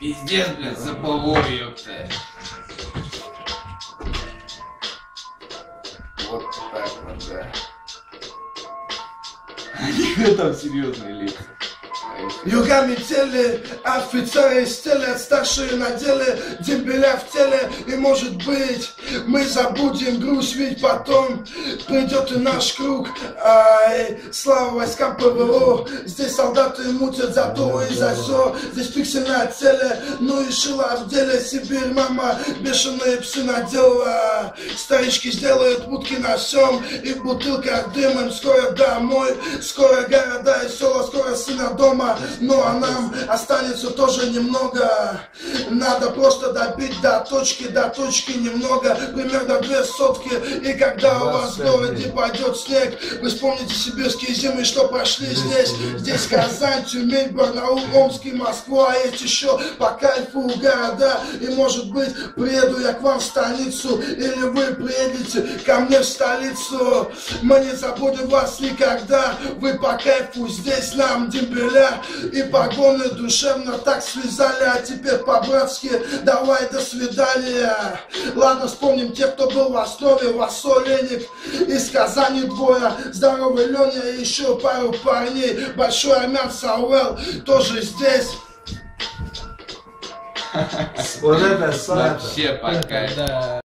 Пиздец, блядь, заполой, ёпта. Вот так вот, да. Они там серьезные лица. Югами теле, офицеры стелят, старшие на деле, дембеля в теле, и может быть, мы забудем грусть, ведь потом придет и наш круг. Ай, слава войскам ПВО, здесь солдаты мутят за то и за все, здесь пиксельное теле, ну и шила в деле, Сибирь, мама, бешеные псы надела, старички сделают будки на всем, и в бутылках дымом, скоро домой, скоро города и села, скоро сына дома, ну а нам останется тоже немного. Надо просто добить до точки, до точки немного, примерно две сотки. И когда у вас в городе пойдет снег, вы вспомните сибирские зимы, что прошли здесь. Здесь Казань, Тюмень, Барнаул, Омский, Москва, а есть еще по кайфу города. И может быть приеду я к вам в столицу, или вы приедете ко мне в столицу. Мы не забудем вас никогда, вы по кайфу здесь нам дембеля и погоны душевно так связали, а теперь по-братски давай до свидания. Ладно, вспомним тех, кто был в основе, Васоленик из Казани двое, здоровый Леня и еще пару парней, большой армян Сауэл тоже здесь. Вот это Сата. Вообще по кайфу. Да.